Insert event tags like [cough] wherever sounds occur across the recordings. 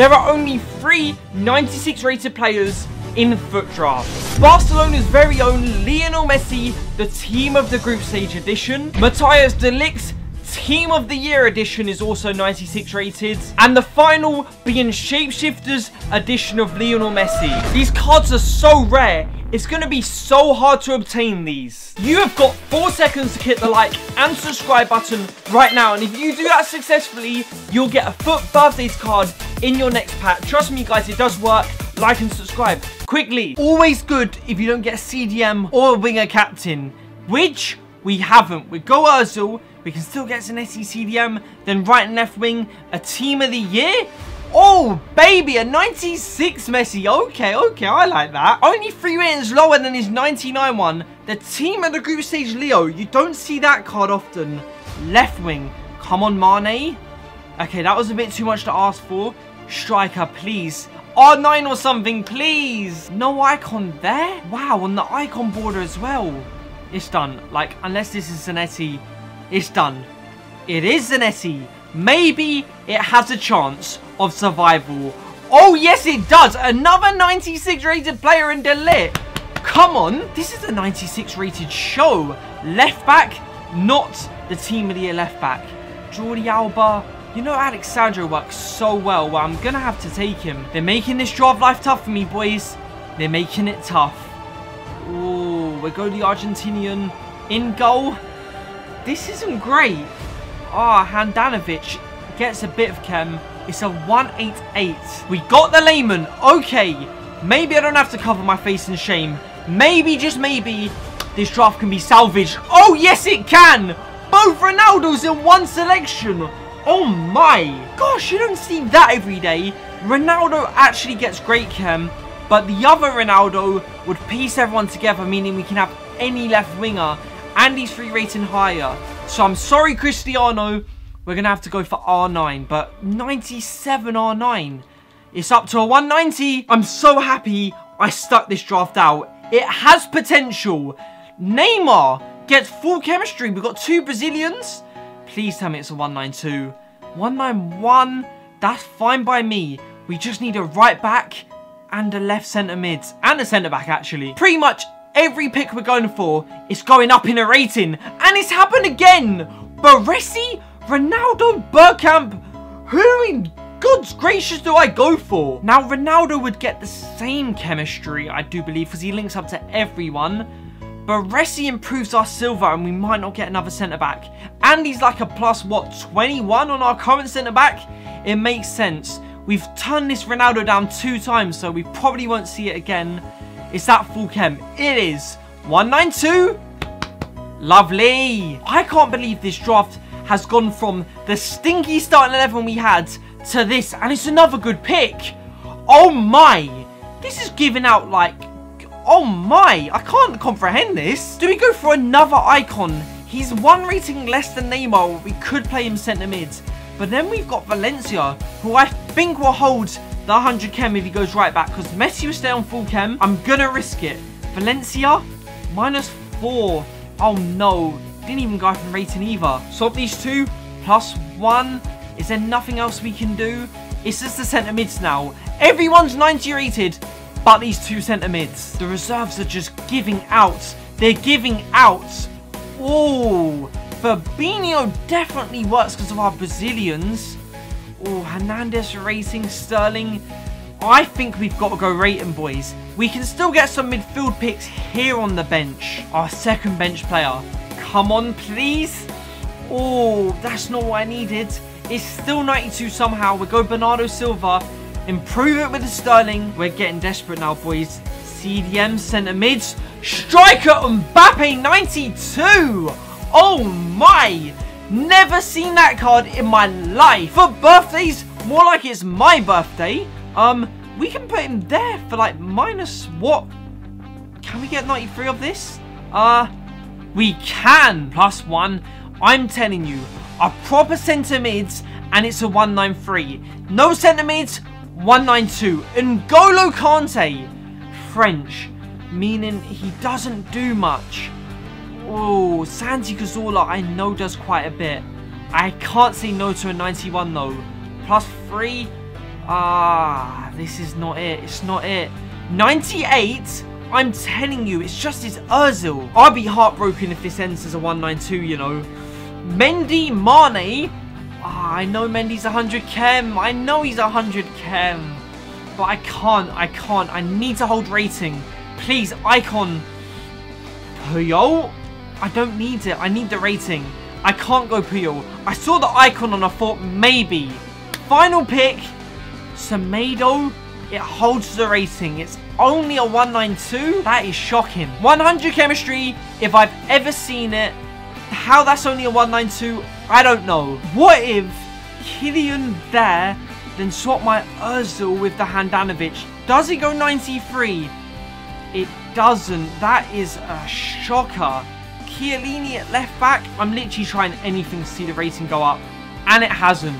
There are only three 96 rated players in FUT Draft. Barcelona's very own Lionel Messi, the Team of the Group Stage edition. Matthijs de Ligt, Team of the Year edition is also 96 rated. And the final being Shapeshifters edition of Lionel Messi. These cards are so rare, it's going to be so hard to obtain these. You have got 4 seconds to hit the like and subscribe button right now. And if you do that successfully, you'll get a FUT Birthdays card in your next pack. Trust me guys, it does work. Like and subscribe. Quickly, always good if you don't get a CDM or a winger captain. Which we haven't. With Go Ozil, we can still get an SE CDM. Then right and left wing, a team of the year. Oh, baby, a 96 Messi. Okay, okay, I like that. Only three ratings lower than his 99 one. The team of the group stage Leo. You don't see that card often. Left wing. Come on, Mane. Okay, that was a bit too much to ask for. Striker, please. R9 or something, please. No icon there? Wow, on the icon border as well. It's done. Like, unless this is Zanetti, it's done. It is Zanetti. Maybe it has a chance of survival. Oh, yes, it does. Another 96 rated player in De Ligt. Come on. This is a 96 rated show. Left back, not the team of the year left back. Jordi Alba, you know Alex Sandro works so well, well I'm going to have to take him. They're making this draft life tough for me, boys. They're making it tough. Oh, we go the Argentinian in goal. This isn't great. Ah, oh, Handanovic gets a bit of chem. It's a 188. We got the layman. Okay. Maybe I don't have to cover my face in shame. Maybe, just maybe, this draft can be salvaged. Oh, yes, it can. Both Ronaldos in one selection. Oh my! Gosh, you don't see that every day. Ronaldo actually gets great chem, but the other Ronaldo would piece everyone together, meaning we can have any left winger, and he's free rating higher. So I'm sorry, Cristiano. We're going to have to go for R9, but 97 R9. It's up to a 190. I'm so happy I stuck this draft out. It has potential. Neymar gets full chemistry. We've got two Brazilians. Please tell me it's a 192. 191, that's fine by me. We just need a right back and a left centre mid. And a centre back, actually. Pretty much every pick we're going for is going up in a rating. And it's happened again. Baresi, Ronaldo, Bergkamp. Who in God's gracious do I go for? Now, Ronaldo would get the same chemistry, I do believe, because he links up to everyone. Baresi improves our silver and we might not get another centre-back. And he's like a plus, what, 21 on our current centre-back? It makes sense. We've turned this Ronaldo down two times, so we probably won't see it again. Is that full chem? It is. 192. Lovely. I can't believe this draft has gone from the stinky starting 11 we had to this. And it's another good pick. Oh my. This is giving out like Oh my, I can't comprehend this. Do we go for another icon? He's one rating less than Neymar. We could play him centre mid. But then we've got Valencia, who I think will hold the 100 chem if he goes right back. Because Messi will stay on full chem. I'm going to risk it. Valencia, minus 4. Oh no, didn't even go from rating either. Swap these two, plus 1. Is there nothing else we can do? It's just the centre mids now. Everyone's 90 rated. But these two centre mids, the reserves are just giving out. They're giving out. Oh, Fabinho definitely works because of our Brazilians. Oh, Hernandez Racing, Sterling. I think we've got to go rating, boys. We can still get some midfield picks here on the bench. Our second bench player. Come on, please. Oh, that's not what I needed. It's still 92 somehow. We go Bernardo Silva. Improve it with the Sterling. We're getting desperate now, boys. CDM centre mids. Striker Mbappe 92. Oh my. Never seen that card in my life. For birthdays, more like it's my birthday. Um, we can put him there for like minus what? Can we get 93 of this? Uh, we can. Plus one. I'm telling you, a proper centre mids and it's a 193. No centre mids, 192. N'Golo Kante. French. Meaning he doesn't do much. Oh, Santi Cazorla I know does quite a bit. I can't say no to a 91 though. Plus 3. Ah, this is not it. It's not it. 98? I'm telling you, it's just his Ozil. I'd be heartbroken if this ends as a 192, you know. Mendy Mane. Ah, I know Mendy's 100 chem. I know he's 100 chem. But I can't. I can't. I need to hold rating. Please, icon. Puyol? I don't need it. I need the rating. I can't go Puyol. I saw the icon and I thought maybe. Final pick. Semedo. It holds the rating. It's only a 192. That is shocking. 100 chemistry. If I've ever seen it. How that's only a 192, I don't know. What if Kylian there, then swap my Ozil with the Handanovic? Does he go 93? It doesn't. That is a shocker. Chiellini at left back. I'm literally trying anything to see the rating go up. And it hasn't.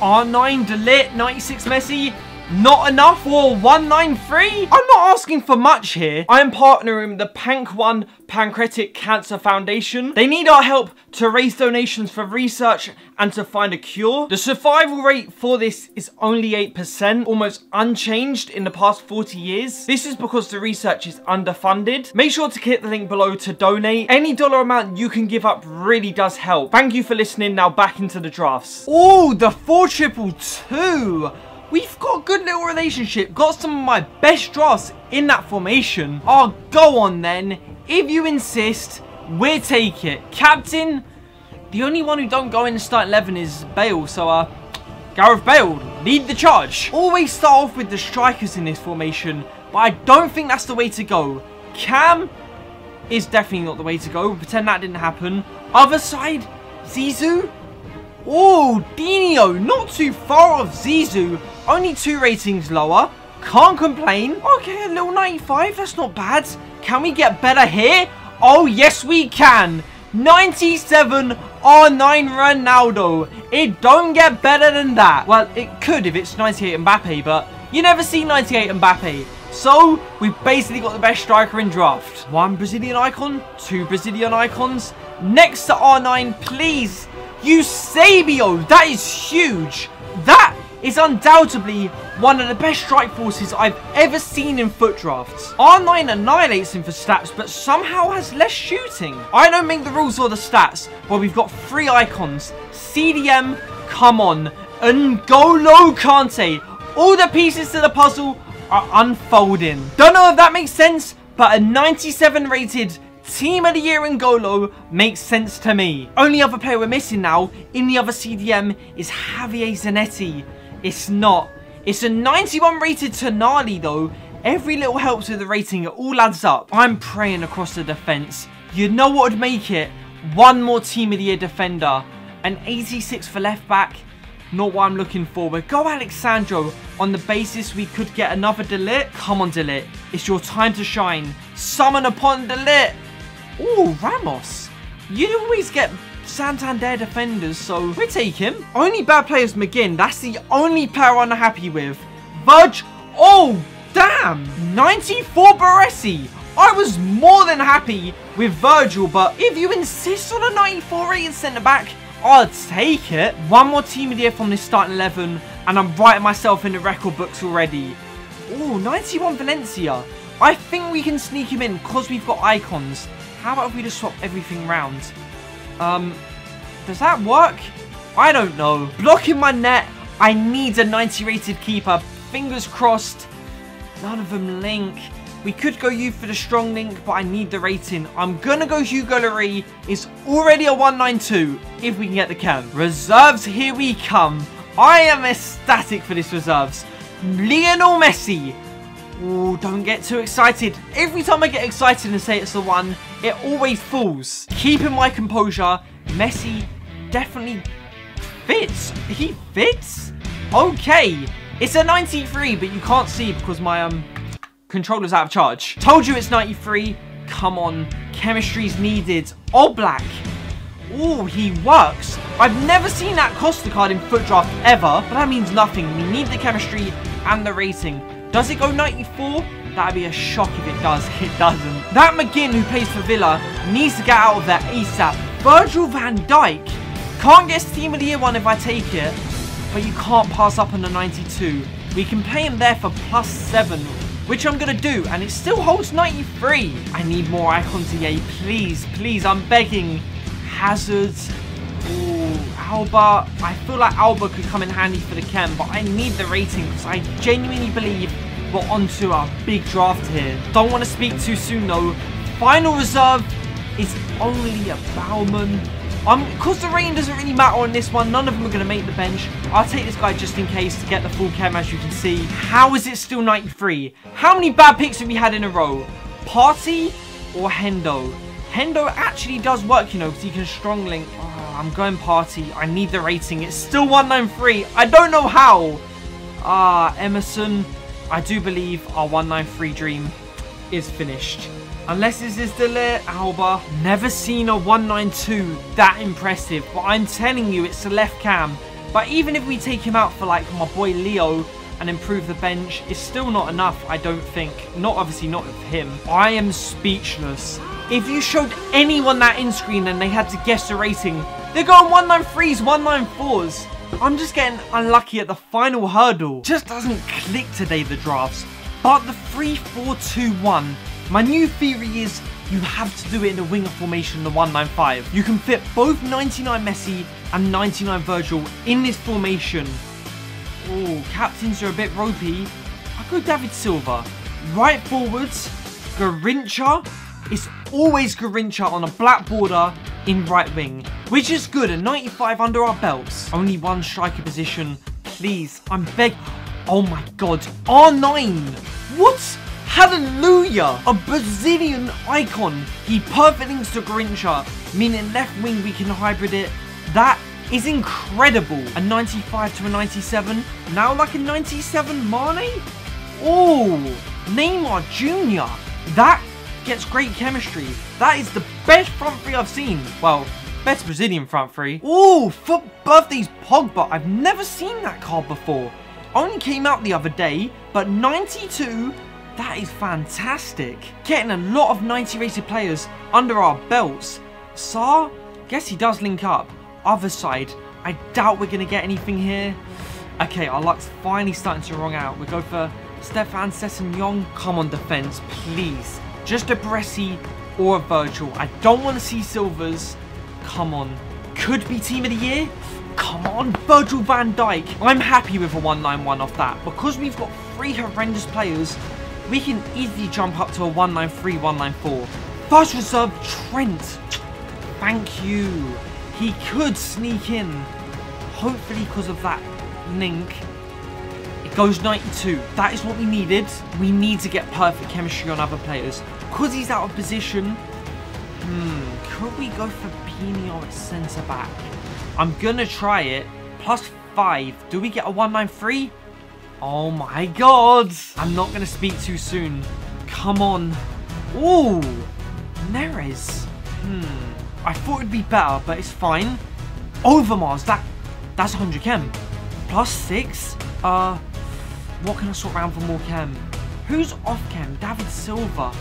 R9 De Ligt, 96 Messi. Not enough for 193? I'm not asking for much here. I am partnering with the Pank One Pancreatic Cancer Foundation. They need our help to raise donations for research and to find a cure. The survival rate for this is only 8%, almost unchanged in the past 40 years. This is because the research is underfunded. Make sure to click the link below to donate. Any dollar amount you can give up really does help. Thank you for listening. Now back into the drafts. Oh, the 4 triple 2. We've got a good little relationship. Got some of my best drafts in that formation. Oh, go on then. If you insist, we'll take it. Captain, the only one who don't go in start 11 is Bale. So, uh, Gareth Bale, lead the charge. Always start off with the strikers in this formation. But I don't think that's the way to go. Cam is definitely not the way to go. Pretend that didn't happen. Other side, Zizou. Oh, Dino, not too far off Zizou. Only two ratings lower. Can't complain. Okay, a little 95. That's not bad. Can we get better here? Oh, yes, we can. 97 R9 Ronaldo. It don't get better than that. Well, it could if it's 98 Mbappe, but you never see 98 Mbappe. So, we've basically got the best striker in draft. One Brazilian icon, two Brazilian icons. Next to R9, please Eusebio, that is huge. Is undoubtedly one of the best strike forces I've ever seen in FUT drafts. R9 annihilates him for stats, but somehow has less shooting. I don't make the rules or the stats, but we've got three icons. CDM, come on. N'Golo Kante. All the pieces to the puzzle are unfolding. Don't know if that makes sense, but a 97 rated Team of the Year N'Golo makes sense to me. Only other player we're missing now in the other CDM is Javier Zanetti. It's not. It's a 91 rated Tonali though. Every little helps with the rating. It all adds up. I'm praying across the defence. You know what would make it? One more Team of the Year defender. An 86 for left back. Not what I'm looking for. But go Alex Sandro on the basis we could get another De Ligt. Come on, De Ligt. It's your time to shine. Summon upon De Ligt. Ooh, Ramos. You always get Santander defenders, so we take him. Only bad players McGinn. That's the only player I'm happy with. Vudge. Oh, damn. 94 Baresi. I was more than happy with Virgil, but if you insist on a 94 rated centre-back, I'll take it. One more team of the year from this starting 11, and I'm writing myself in the record books already. Oh, 91 Valencia. I think we can sneak him in because we've got icons. How about if we just swap everything round? Um, does that work? I don't know. Blocking my net. I need a 90 rated keeper. Fingers crossed. None of them link. We could go you for the strong link, but I need the rating. I'm going to go Hugo Lloris. It's already a 192 if we can get the cam. Reserves, here we come. I am ecstatic for this reserves. Lionel Messi. Oh, don't get too excited. Every time I get excited and say it's the one, it always falls. Keeping my composure, Messi definitely fits. He fits? Okay. It's a 93, but you can't see because my um controller's out of charge. Told you it's 93. Come on. Chemistry's needed. All black. Oh, he works. I've never seen that Costa card in FUT Draft ever, but that means nothing. We need the chemistry and the rating. Does it go 94? That'd be a shock if it does. [laughs] It doesn't. That McGinn, who plays for Villa, needs to get out of there ASAP. Virgil van Dijk. Can't get Team of the Year one if I take it. But you can't pass up on the 92. we can play him there for plus 7, which I'm going to do, and it still holds 93. I need more icons EA, please, please, I'm begging. Hazard, Ooh, Alba. I feel like Alba could come in handy for the chem, but I need the rating because I genuinely believe we're onto a big draft here. Don't want to speak too soon though. Final reserve is only a Baumann. Um, because the rain doesn't really matter on this one, none of them are going to make the bench. I'll take this guy just in case to get the full chem, as you can see. How is it still 93? How many bad picks have we had in a row? Partey or Hendo? Hendo actually does work, you know, because he can strong link. Oh, I'm going Partey. I need the rating. It's still 193. I don't know how. Ah, Emerson. I do believe our 193 dream is finished. Unless this is the Alba. Never seen a 192 that impressive. But I'm telling you, it's the left cam. But even if we take him out for like my boy Leo and improve the bench, it's still not enough, I don't think. Not obviously not with him. I am speechless. If you showed anyone that in screen and they had to guess the rating, they're going 193s, 194s. I'm just getting unlucky at the final hurdle. Just doesn't click today, the drafts. But the 3-4-2-1 my new theory is you have to do it in the winger formation, the 195. You can fit both 99 Messi and 99 Virgil in this formation. Oh, captains are a bit ropey. I go David Silva. Right forwards, Garrincha. It's always Garrincha on a black border in right wing, which is good. A 95 under our belts. Only one striker position. Please, I'm begging. Oh my god. R9. What? Hallelujah! A Brazilian icon. He perfect links to Garrincha, meaning left wing we can hybrid it. That is incredible. A 95 to a 97. Now like a 97 Mane? Oh, Neymar Jr. That gets great chemistry. That is the best front three I've seen. Well, best Brazilian front three. Oh, for birthdays Pogba. I've never seen that card before. Only came out the other day, but 92 that is fantastic. Getting a lot of 90 rated players under our belts. Sar, guess he does link up. Other side, I doubt we're going to get anything here. Okay, our luck's finally starting to wrong out. We go for Stefan Sessegnon. Come on, defense, please. Just a Baresi or a Virgil. I don't want to see Silvers. Come on. Could be Team of the Year? Come on, Virgil van Dijk. I'm happy with a 191 off that. Because we've got three horrendous players, we can easily jump up to a 193, 194. First reserve, Trent. Thank you. He could sneak in. Hopefully because of that link. It goes 92. That is what we needed. We need to get perfect chemistry on other players. Because he's out of position. Hmm, could we go for Pino at centre back? I'm going to try it. Plus 5. Do we get a 193? Oh my god! I'm not going to speak too soon. Come on. Ooh! Neres. Hmm. I thought it'd be better, but it's fine. Overmars, that that's 100 chem. Plus 6? Uh, what can I sort around for more chem? Who's off chem? David Silva.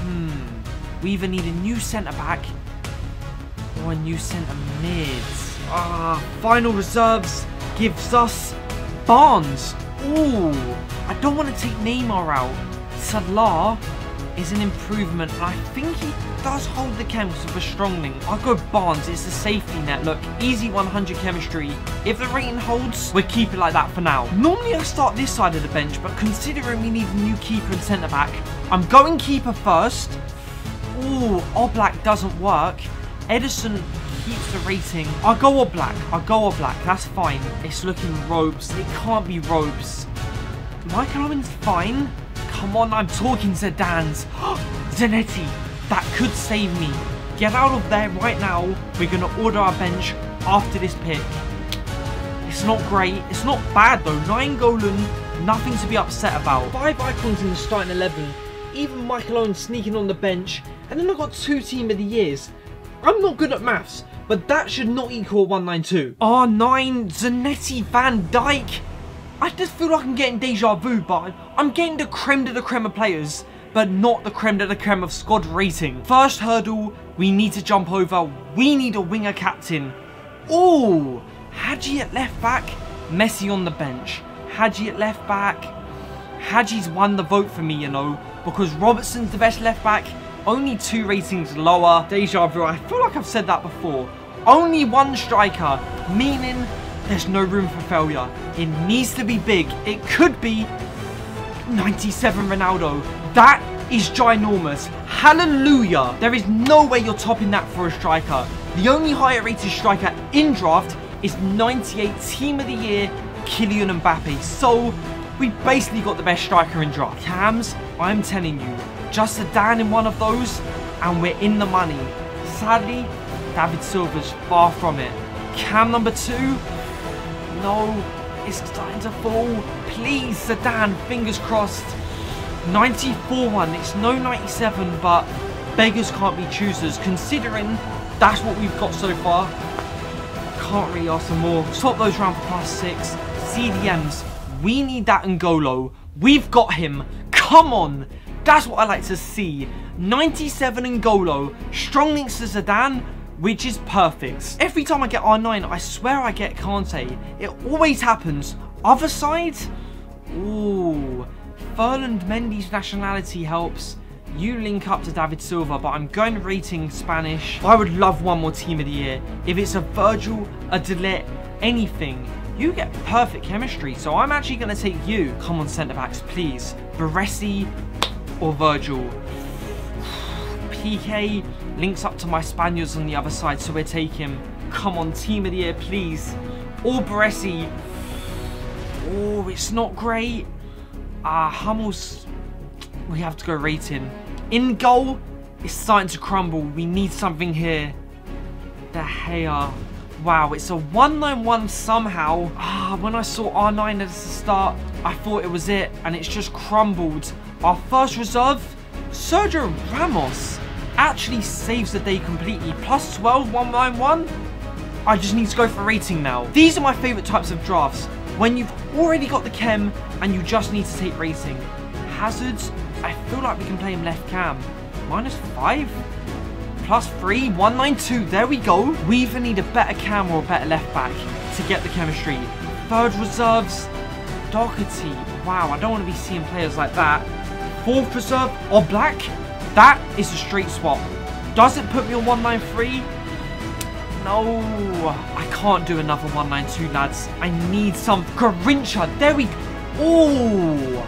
Hmm. We either need a new centre-back or a new centre mid. Ah, final reserves gives us Barnes. Ooh, I don't want to take Neymar out. Salah is an improvement, I think he does hold the chemicals of a strong link. I'll go Barnes, it's a safety net. Look, easy 100 chemistry. If the rating holds, we keep it like that for now. Normally I start this side of the bench, but considering we need a new keeper and centre-back, I'm going keeper first. Ooh, Oblak doesn't work. Ederson keeps the rating. I'll go black. I'll go all black. That's fine. It's looking robes. It can't be robes. Michael Owen's fine. Come on, I'm talking to Zidane's. [gasps] Zanetti. That could save me. Get out of there right now. We're going to order our bench after this pick. It's not great. It's not bad though. Nainggolan, nothing to be upset about. Five icons in the starting 11. Even Michael Owen sneaking on the bench. And then I've got two team of the years. I'm not good at maths, but that should not equal 192. R9 ah, Zanetti Van Dijk. I just feel like I'm getting deja vu, but I'm getting the creme de la creme of players, but not the creme de la creme of squad rating. First hurdle, we need to jump over. We need a winger captain. Oh, Hadji at left back, Messi on the bench. Hadji at left back. Hadji's won the vote for me, you know, because Robertson's the best left back. Only two ratings lower. Deja vu. I feel like I've said that before. Only one striker, meaning there's no room for failure. It needs to be big. It could be 97 Ronaldo. That is ginormous. Hallelujah. There is no way you're topping that for a striker. The only higher rated striker in draft is 98 Team of the Year Kylian Mbappe. So we basically got the best striker in draft. Cams, I'm telling you, just a Dan in one of those and we're in the money. Sadly, David Silva's far from it. Cam number two, no, it's starting to fall. Please, Zidane, fingers crossed. 94 one, it's no 97, but beggars can't be choosers, considering that's what we've got so far. Can't really ask for more. Swap those round for plus six. CDMs, we need that N'Golo. We've got him. Come on. That's what I like to see. 97 N'Golo. Strong links to Zidane which is perfect. Every time I get R9, I swear I get Kante. It always happens. Other side? Ooh. Ferland Mendy's nationality helps. You link up to David Silva, but I'm going rating Spanish. I would love one more team of the year. If it's a Virgil, a De Ligt, anything, you get perfect chemistry. So I'm actually going to take you. Come on, centre-backs, please. Baresi or Virgil. PK links up to my Spaniards on the other side, so we're taking. Come on, team of the year, please. Or Baresi. Oh, it's not great. Ah, uh, Hummels. We have to go rating. In goal, it's starting to crumble. We need something here. De Gea. Wow, it's a 191 somehow. Ah, when I saw R9 at the start, I thought it was it, and it's just crumbled. Our first reserve, Sergio Ramos actually saves the day completely. Plus 12, 191. I just need to go for rating now. These are my favourite types of drafts. When you've already got the chem and you just need to take rating. Hazards, I feel like we can play him left cam. Minus 5? Plus 3, 192, there we go. We either need a better cam or a better left back to get the chemistry. Third reserves, Doherty. Wow, I don't want to be seeing players like that. Fourth reserve, Oblak. That is a straight swap. Does it put me on 193? No, I can't do another 192, lads. I need some Garrincha. There we go. Oh.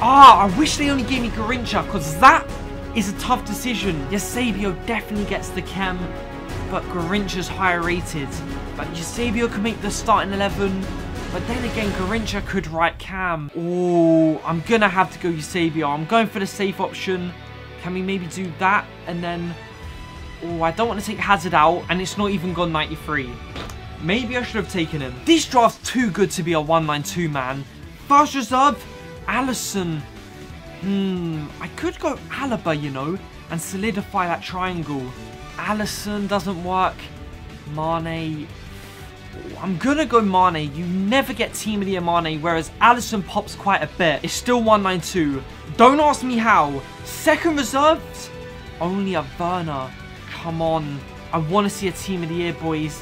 Ah, I wish they only gave me Garrincha because that is a tough decision. Eusebio definitely gets the chem, but Garrincha's higher rated. But Eusebio can make the starting 11. But then again, Garrincha could write cam. Oh, I'm going to have to go Eusebio. I'm going for the safe option. Can we maybe do that? And then... Oh, I don't want to take Hazard out, and it's not even gone 93. Maybe I should have taken him. This draft's too good to be a 192 man. First reserve, Alisson. Hmm, I could go Alaba, you know, and solidify that triangle. Alisson doesn't work. Mane. I'm gonna go Mane. You never get Team of the Year Mane, whereas Alisson pops quite a bit. It's still 192. Don't ask me how. Second reserves? Only a Werner. Come on. I want to see a Team of the Year, boys.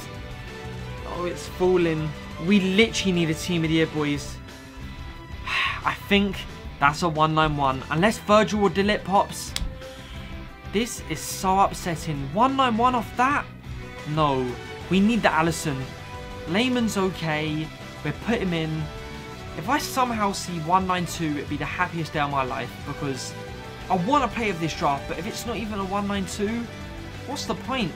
Oh, it's falling. We literally need a Team of the Year, boys. [sighs] I think that's a 191. Unless Virgil or De Ligt pops. This is so upsetting. 191 off that? No. We need the Alisson. Lehmann's okay. We'll put him in. If I somehow see 192, it'd be the happiest day of my life because I want to play of this draft, but if it's not even a 192, what's the point?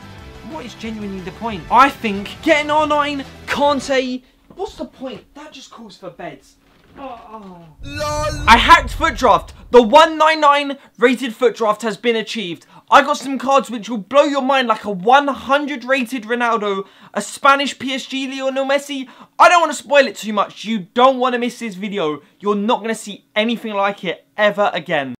What is genuinely the point? I think getting R9, Kante, what's the point? That just calls for beds. I hacked FUT Draft. The 199 rated FUT Draft has been achieved. I got some cards which will blow your mind like a 100 rated Ronaldo, a Spanish PSG Lionel Messi. I don't want to spoil it too much. You don't want to miss this video. You're not going to see anything like it ever again.